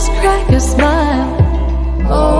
just crack a smile. Oh,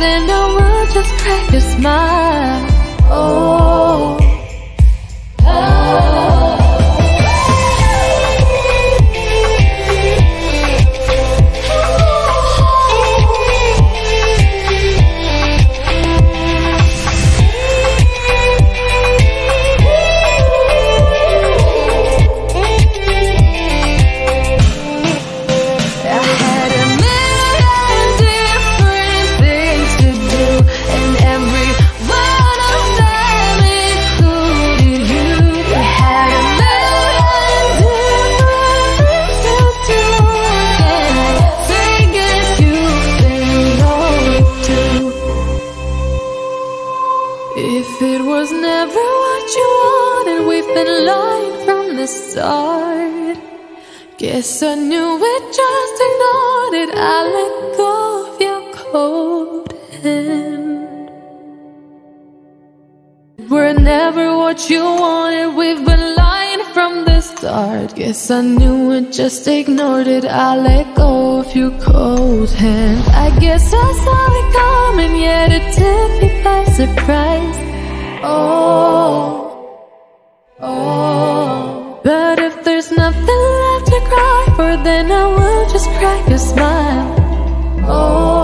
then I will just crack your smile. Oh. If it was never what you wanted, we've been lying from the start. Guess I knew it, just ignored it. I let go of your cold hand. We're never what you wanted. We've been start. Guess I knew it, just ignored it. I let go of your cold hand. I guess I saw it coming, yet it took me by surprise. Oh. Oh, but if there's nothing left to cry for, then I will just crack a smile. Oh.